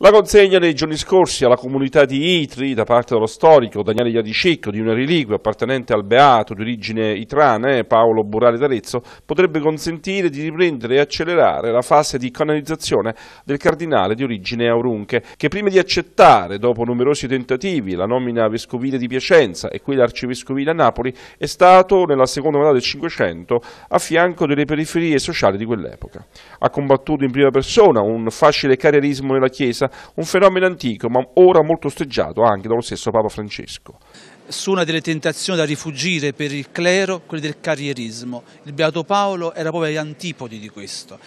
La consegna dei giorni scorsi alla comunità di Itri da parte dello storico Daniele Iadicicco di una reliquia appartenente al beato di origine itrana eh, Paolo Burale d'Arezzo potrebbe consentire di riprendere e accelerare la fase di canonizzazione del cardinale di origine aurunche che prima di accettare, dopo numerosi tentativi, la nomina vescovile di Piacenza e quella arcivescovile a Napoli è stato nella seconda metà del Cinquecento a fianco delle periferie sociali di quell'epoca. Ha combattuto in prima persona un facile carrierismo nella Chiesa un fenomeno antico ma ora molto osteggiato anche dallo stesso Papa Francesco su una delle tentazioni da rifugire per il clero, quelle del carrierismo. Il Beato Paolo era proprio agli antipodi di questo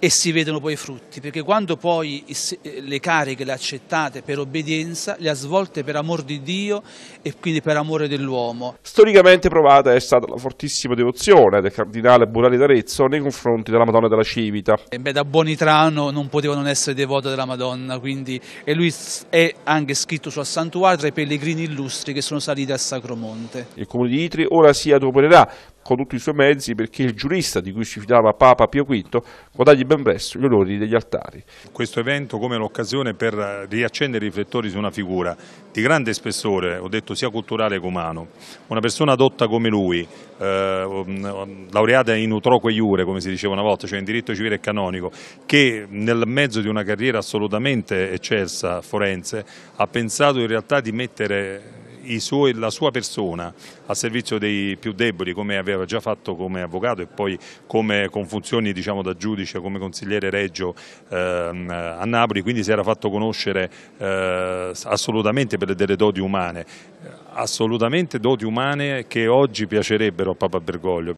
e si vedono poi i frutti, perché quando poi le cariche le accettate per obbedienza, le ha svolte per amor di Dio e quindi per amore dell'uomo. Storicamente provata è stata la fortissima devozione del cardinale Burali d'Arezzo nei confronti della Madonna della Civita. E beh, da Bonitrano non poteva non essere devoto della Madonna, quindi, e lui è anche scritto sul santuario tra i pellegrini illustri che sono saliti al Sacromonte. Il comune di Itri ora si adopererà con tutti i suoi mezzi perché il giurista di cui si fidava Papa Pio V guadagni ben presto gli onori degli altari. Questo evento come l'occasione per riaccendere i riflettori su una figura di grande spessore, ho detto sia culturale che umano, una persona adotta come lui, eh, laureata in utroque iure come si diceva una volta, cioè in diritto civile e canonico, che nel mezzo di una carriera assolutamente eccelsa forense ha pensato in realtà di mettere suoi, la sua persona a servizio dei più deboli come aveva già fatto come avvocato e poi come, con funzioni diciamo, da giudice come consigliere reggio eh, a Napoli, quindi si era fatto conoscere eh, assolutamente per delle doti umane, assolutamente doti umane che oggi piacerebbero a Papa Bergoglio.